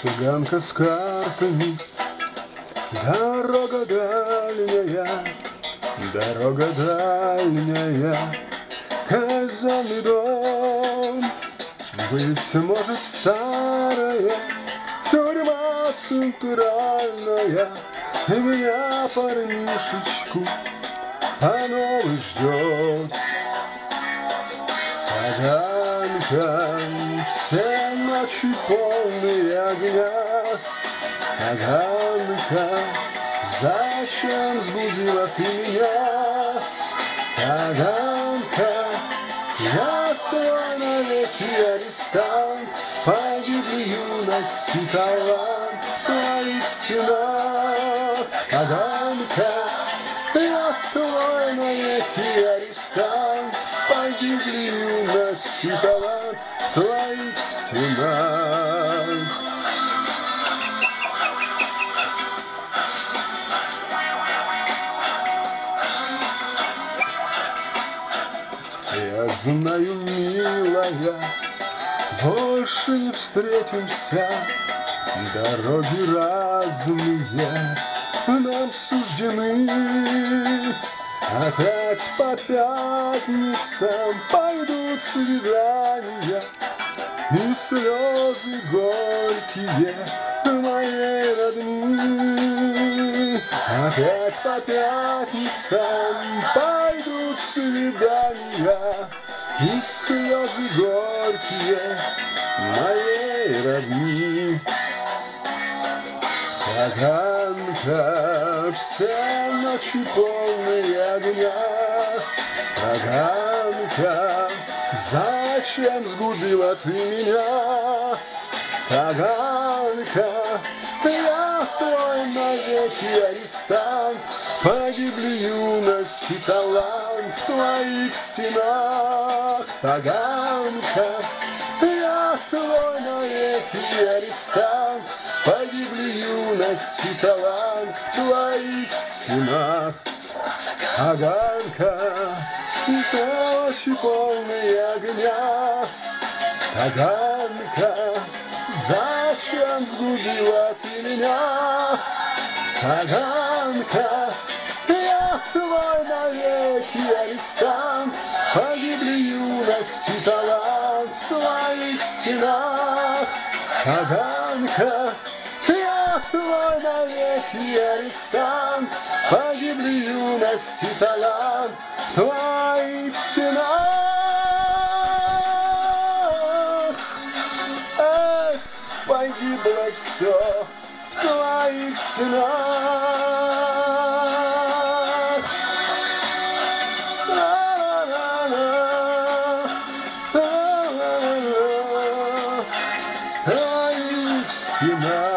Цыганка с картами, дорога дальняя, дорога дальняя, казенный дом, быть может старая, тюрьма центральная, меня парнишечку, оно ждет. Таганка, все ночи полные огня. Таганка, зачем сгубила ты меня? Таганка, я твой навеки арестант, Погибли юность и талант в твоих стенах. Таганка, я твой навеки арестант, Погибли юность и талант в твоих стенах. Я знаю, милая, больше не встретимся, Дороги разные нам суждены. Опять по пятницам пойдут свидания, И слезы горькие моей родни. Опять по пятницам пойдут свидания, И слезы горькие моей родни. Таганка, все ночи полные огня. Таганка, зачем сгубила ты меня? Таганка, навеки арестант, Погибли юность и талант в твоих стенах. Таганка, я твой навеки арестант, Погибли юность и талант в твоих стенах. Таганка, ночи полные огня. Таганка, зачем сгубила ты меня? Таганка, я твой навеки арестант, Погибли юность и талант в твоих стенах. Таганка, я твой навеки арестант, Погибли юность и талант в твоих стенах. Эх, погибло все в твоих снах. Ла-ла-ла-ла, ла-ла-ла-ла, в твоих стенах.